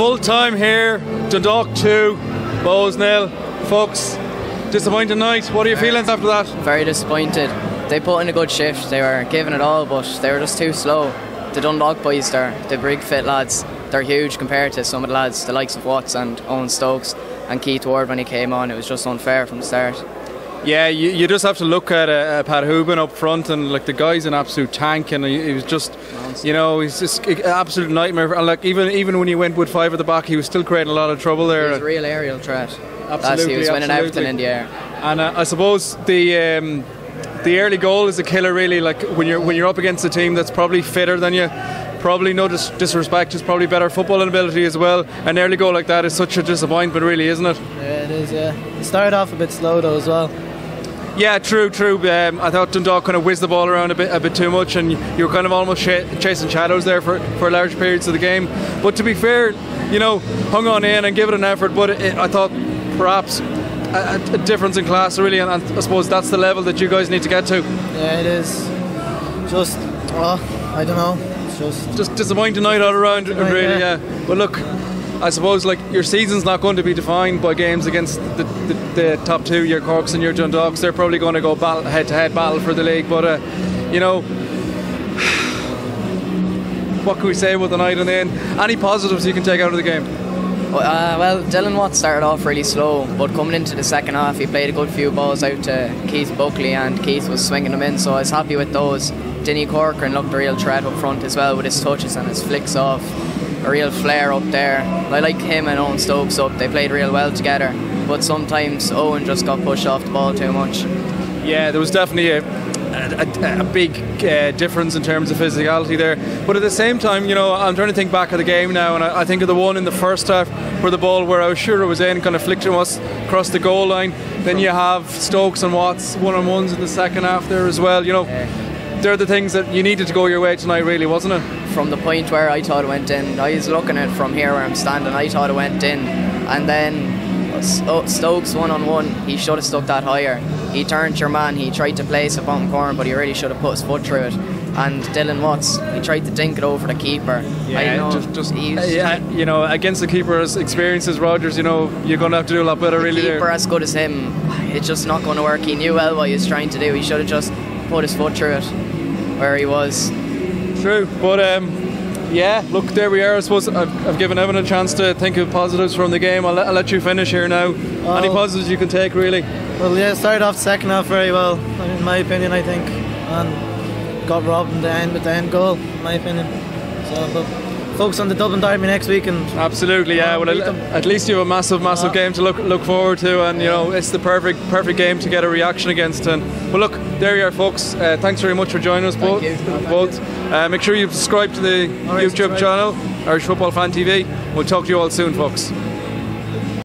Full time here, Dundalk 2, Bohs nil. Folks, disappointing night. What are your feelings after that? Very disappointed. They put in a good shift. They were giving it all, but they were just too slow. The Dundalk boys, they're the big fit lads. They're huge compared to some of the lads, the likes of Watts and Eoghan Stokes and Keith Ward when he came on. It was just unfair from the start. Yeah, you, you just have to look at uh, Pat Hoban up front, and like the guy's an absolute tank, and he, he was just, you know, he's just an absolute nightmare. And like even even when he went with five at the back, he was still creating a lot of trouble there. He's a real aerial threat. Absolutely, he was winning everything in the air. And uh, I suppose the um, the early goal is a killer, really. Like when you're when you're up against a team that's probably fitter than you. Probably no dis- disrespect, just probably better footballing ability as well. An early goal like that is such a disappointment, really, isn't it? Yeah, it is. Yeah, it started off a bit slow though as well. Yeah, true, true. Um, I thought Dundalk kind of whizzed the ball around a bit, a bit too much, and you were kind of almost ch- chasing shadows there for, for large periods of the game. But to be fair, you know, hung on in and give it an effort. But it, I thought perhaps a, a difference in class, really, and, and I suppose that's the level that you guys need to get to. Yeah, it is. Just, well, I don't know. It's just Just disappointing night all around, really. yeah. Yeah. But look. I suppose like your season's not going to be defined by games against the, the, the top two, your Corks and your Dundalks. They're probably going to go battle, head-to-head battle for the league. But uh, you know, what can we say about the night and then any positives you can take out of the game? Uh, well, Dylan Watts started off really slow, but coming into the second half, he played a good few balls out to Keith Buckley, and Keith was swinging them in, so I was happy with those. Dinny Corcoran looked a real threat up front as well with his touches and his flicks off. A real flair up there. I like him and Eoghan Stokes up, they played real well together, but sometimes Eoghan just got pushed off the ball too much. Yeah, there was definitely a, a, a big uh, difference in terms of physicality there. But at the same time, you know, I'm trying to think back of the game now, and I, I think of the one in the first half where the ball, where I was sure it was in, kind of flicked us across the goal line. Then you have Stokes and Watts one on ones in the second half there as well. You know, they're the things that you needed to go your way tonight, really, wasn't it? From the point where I thought it went in, I was looking at it from here where I'm standing, I thought it went in, and then oh, Stokes one on one, he should have stuck that higher. He turned your man, he tried to place it bottom corner, but he really should have put his foot through it. And Dylan Watts, he tried to dink it over the keeper. I know, just, just he's- uh, yeah, you know, against the keeper's experiences, Rogers, you know, you're going to have to do a lot better, the really. keeper There. as good as him, it's just not going to work. He knew well what he was trying to do. He should have just put his foot through it where he was. True, but um, yeah, look, there we are. I suppose I've, I've given Evan a chance to think of positives from the game. I'll let, I'll let you finish here now. Any positives you can take, really? well, yeah, started off second half very well, in my opinion. I think, and got robbed in the end with the end goal, in my opinion. So, but focus on the Dublin Derby next week and Absolutely, yeah. Well, at, least you have a massive, massive Oh. game to look look forward to, and you know it's the perfect, perfect game to get a reaction against. And well, look, there you are, folks. Uh, thanks very much for joining us, both. you. Both. Uh, make sure you subscribe to the Alright, YouTube subscribe. channel, Irish Football Fan TV. We'll talk to you all soon, folks.